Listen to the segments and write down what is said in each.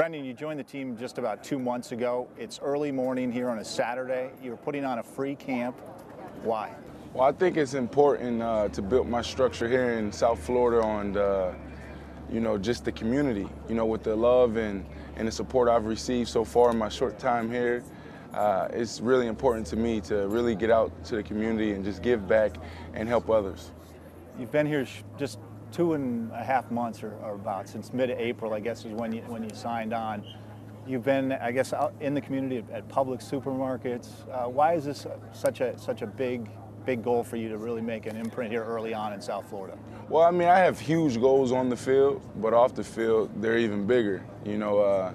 Brandon, you joined the team just about two months ago. It's early morning here on a Saturday. You're putting on a free camp. Why? Well, I think it's important uh, to build my structure here in South Florida on, uh, you know, just the community. You know, with the love and, and the support I've received so far in my short time here, uh, it's really important to me to really get out to the community and just give back and help others. You've been here just two and a half months or, or about since mid-April, I guess, is when you when you signed on. You've been, I guess, out in the community at, public supermarkets. Uh, why is this such a such a big big goal for you to really make an imprint here early on in South Florida? Well, I mean, I have huge goals on the field, but off the field, they're even bigger. You know, uh,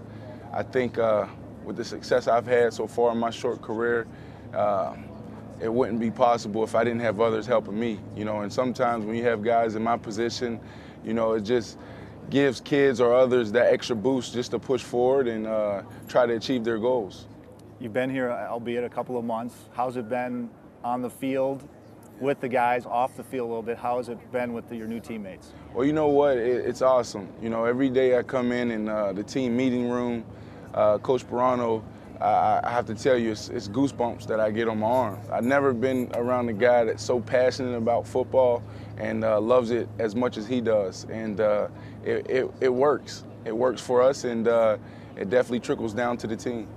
I think uh, with the success I've had so far in my short career, uh, it wouldn't be possible if I didn't have others helping me. You know, and sometimes when you have guys in my position, you know, it just gives kids or others that extra boost just to push forward and uh, try to achieve their goals. You've been here, albeit a couple of months. How's it been on the field with the guys, off the field a little bit? How has it been with the, your new teammates? Well, you know what? It, it's awesome. You know, every day I come in in uh, the team meeting room, uh, Coach Sparano I, have to tell you, it's, it's, goosebumps that I get on my arm. I've never been around a guy that's so passionate about football and uh, loves it as much as he does. And uh, it, it, it, works. It works for us, and uh, it definitely trickles down to the team.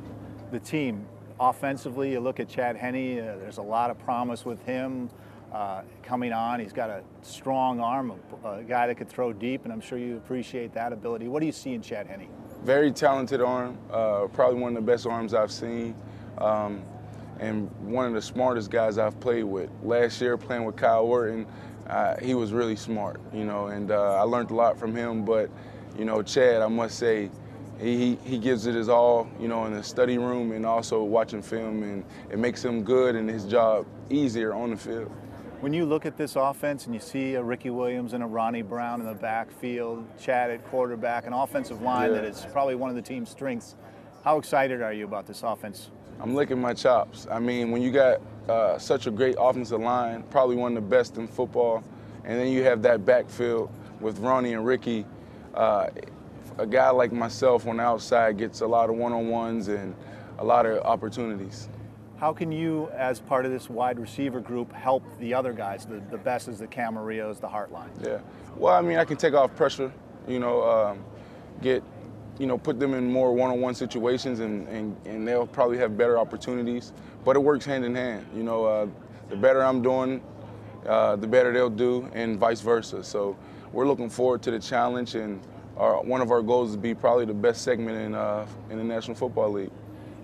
The team, offensively, you look at Chad Henne, uh, there's a lot of promise with him. Uh, coming on. He's got a strong arm, a, a, guy that could throw deep, and I'm sure you appreciate that ability. What do you see in Chad Henne? Very talented arm, uh, probably one of the best arms I've seen, um, and one of the smartest guys I've played with. Last year, playing with Kyle Orton, uh, he was really smart, you know, and uh, I learned a lot from him. But, you know, Chad, I must say, he, he gives it his all, you know, in the study room and also watching film, and it makes him good and his job easier on the field. When you look at this offense and you see a Ricky Williams and a Ronnie Brown in the backfield, Chad at quarterback, an offensive line yeah. that is probably one of the team's strengths, how excited are you about this offense? I'm licking my chops. I mean, when you got uh, such a great offensive line, probably one of the best in football, and then you have that backfield with Ronnie and Ricky, uh, a guy like myself on the outside gets a lot of one-on-ones and a lot of opportunities. How can you, as part of this wide receiver group, help the other guys, the, the Besses the Camarillos, the Hartline? Yeah. Well, I mean, I can take off pressure, you know, um, get, you know, put them in more one-on-one situations and, and, and they'll probably have better opportunities. But it works hand in hand. You know, uh, the better I'm doing, uh, the better they'll do and vice versa. So we're looking forward to the challenge and our, one of our goals is to be probably the best segment in, uh, in the National Football League.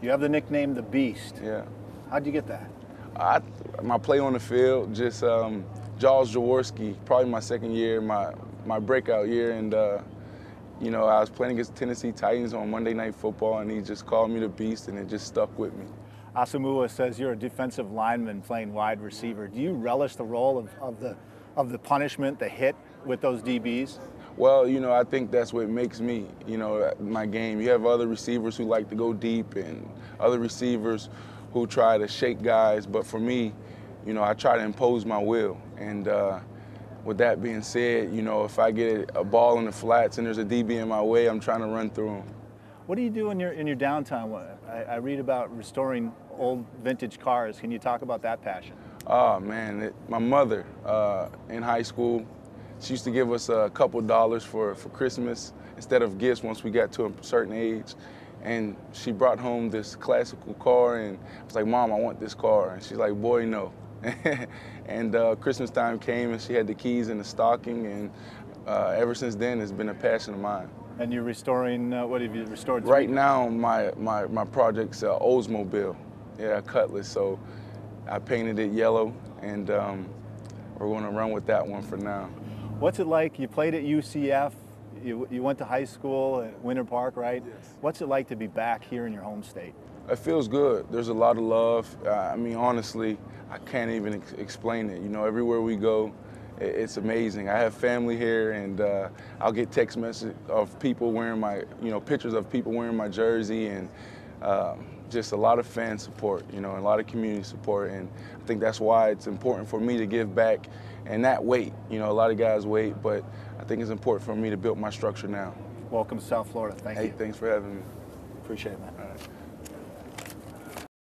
You have the nickname The Beast. Yeah. How'd you get that? I, my play on the field, just um, Jaws Jaworski, probably my second year, my my breakout year, and uh, you know I was playing against Tennessee Titans on Monday Night Football, and he just called me the Beast, and it just stuck with me. Asamoah says you're a defensive lineman playing wide receiver. Do you relish the role of, of the of the punishment, the hit with those DBs? Well, you know, I think that's what makes me, you know, my game. You have other receivers who like to go deep and other receivers who try to shake guys, but for me, you know, I try to impose my will. And uh, with that being said, you know, if I get a ball in the flats and there's a DB in my way, I'm trying to run through them. What do you do in your in your downtime? I, I read about restoring old vintage cars. Can you talk about that passion? Oh man, it, my mother uh, in high school, she used to give us a couple dollars for for Christmas instead of gifts once we got to a certain age and she brought home this classical car and I was like, Mom, I want this car. And she's like, boy, no. and uh, Christmas time came and she had the keys in the stocking and uh, ever since then it's been a passion of mine. And you're restoring, uh, what have you restored? Right now my, my, my project's uh, Oldsmobile, yeah, Cutlass. So I painted it yellow and um, we're gonna run with that one for now. What's it like? You played at UCF, you, you went to high school at Winter Park, right? Yes. What's it like to be back here in your home state? It feels good. There's a lot of love. Uh, I mean, honestly, I can't even ex explain it. You know, everywhere we go, it, it's amazing. I have family here, and uh, I'll get text messages of people wearing my, you know, pictures of people wearing my jersey, and um, just a lot of fan support, you know, a lot of community support, and I think that's why it's important for me to give back and not wait. You know, a lot of guys wait, but I think it's important for me to build my structure now. Welcome to South Florida. Thank Hey, you. thanks for having me. Appreciate it, man.